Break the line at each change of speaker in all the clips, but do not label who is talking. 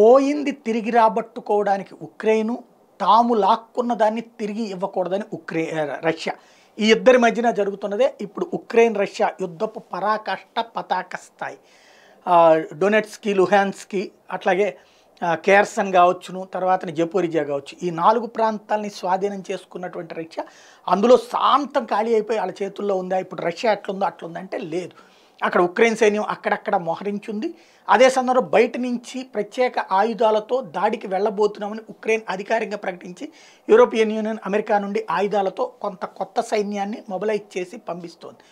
పోయింది తిరిగి రాబట్టుకోవడానికి ఉక్రెయిన్ తాము లాక్కున్న దాన్ని తిరిగి ఇవ్వకూడదని ఉక్రె రష్యా. ఈ ఇద్దరి మధ్యన జరుగుతున్నదే ఇప్పుడు ఉక్రెయిన్ రష్యా యుద్ధపు పరాకాష్ట పతాక స్థాయి. డొనెట్స్కి లుహాన్స్కి అట్లాగే కేర్సన్ కావచ్చును తర్వాత జపోరిజియా కావచ్చు. ఈ నాలుగు ప్రాంతాలని స్వాధీనం చేసుకున్నటువంటి రష్యా అందులో శాంతం ఖాళీ అయిపోయి వాళ్ళ చేతుల్లో ఉందా? ఇప్పుడు రష్యా ఎట్లుందో అట్లుందంటే లేదు. అక్కడ ఉక్రెయిన్ సైన్యం అక్కడక్కడ మోహరించింది. అదే సందర్భంలో బయట నుంచి ప్రత్యేక ఆయుధాలతో దాడికి వెళ్ళబోతున్నామని ఉక్రెయిన్ అధికారికంగా ప్రకటించి యూరోపియన్ యూనియన్ అమెరికా నుండి ఆయుధాలతో కొంత కొత్త సైన్యాన్ని మొబలైజ్ చేసి పంపిస్తోంది.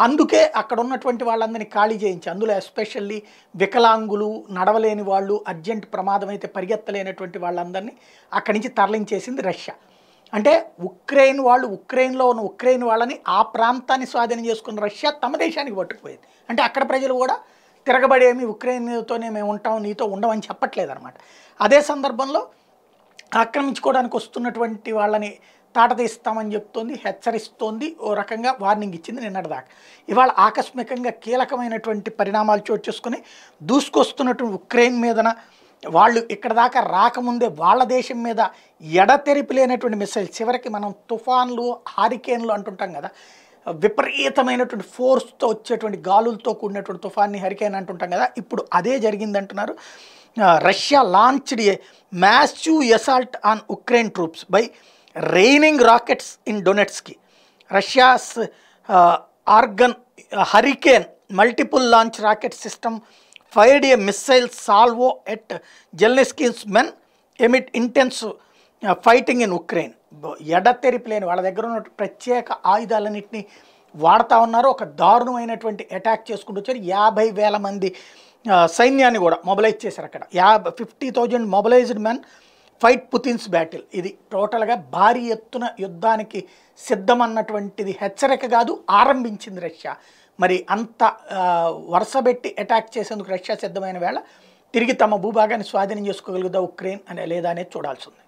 అందుకే అక్కడ ఉన్నటువంటి వాళ్ళందరినీ ఖాళీ చేయించి అందులో ఎస్పెషల్లీ వికలాంగులు నడవలేని వాళ్ళు అర్జెంట్ ప్రమాదం అయితే పరిగెత్తలేనటువంటి వాళ్ళందరినీ అక్కడి నుంచి తరలించేసింది రష్యా. అంటే ఉక్రెయిన్ వాళ్ళు ఉక్రెయిన్లో ఉన్న ఉక్రెయిన్ వాళ్ళని ఆ ప్రాంతాన్ని స్వాధీనం చేసుకున్న రష్యా తమ దేశానికి పట్టుకుపోయింది. అంటే అక్కడ ప్రజలు కూడా తిరగబడేమి ఉక్రెయిన్తోనే మేము ఉంటాం నీతో ఉండమని చెప్పట్లేదు అనమాట అదే సందర్భంలో ఆక్రమించుకోవడానికి వస్తున్నటువంటి వాళ్ళని తాటతీస్తామని చెప్తోంది హెచ్చరిస్తోంది ఓ రకంగా వార్నింగ్ ఇచ్చింది నిన్నటిదాకా. ఇవాళ ఆకస్మికంగా కీలకమైనటువంటి పరిణామాలు చోటు చేసుకుని దూసుకొస్తున్నటువంటి ఉక్రెయిన్ మీదన వాళ్ళు ఇక్కడ దాకా రాకముందే వాళ్ళ దేశం మీద ఎడతెరిపి లేనటువంటి మిస్సైల్ చివరికి మనం తుఫాన్లు హారికేన్లు అంటుంటాం కదా విపరీతమైనటువంటి ఫోర్స్తో వచ్చేటువంటి గాలులతో కూడినటువంటి తుఫాన్ని హరికేన్ అంటుంటాం కదా ఇప్పుడు అదే జరిగిందంటున్నారు. Russia launched a massive assault on Ukraine troops by raining rockets in Donetsk. Russia's Uragan hurricane multiple launch rocket system fired a missile salvo at Zelensky's men amid intense fighting in Ukraine. ఎడతెరిపి లేని వాళ్ళ దగ్గర ఉన్న ప్రత్యేక ఆయుధాలన్నింటినీ వాడుతూ ఉన్నారు. ఒక దారుణమైనటువంటి అటాక్ చేసుకుంటూ వచ్చారు. యాభై వేల మంది సైన్యాన్ని కూడా మొబలైజ్ చేశారు అక్కడ. యాభై fifty thousand mobilised men fight Putin's battle. ఇది టోటల్గా భారీ ఎత్తున యుద్ధానికి సిద్ధమన్నటువంటిది హెచ్చరిక కాదు ఆరంభించింది రష్యా. మరి అంత వరుసబెట్టి అటాక్ చేసేందుకు రష్యా సిద్ధమైన వేళ తిరిగి తమ భూభాగాన్ని స్వాధీనం చేసుకోగలుగుదా ఉక్రెయిన్ అనే లేదా అనేది చూడాల్సి ఉంది.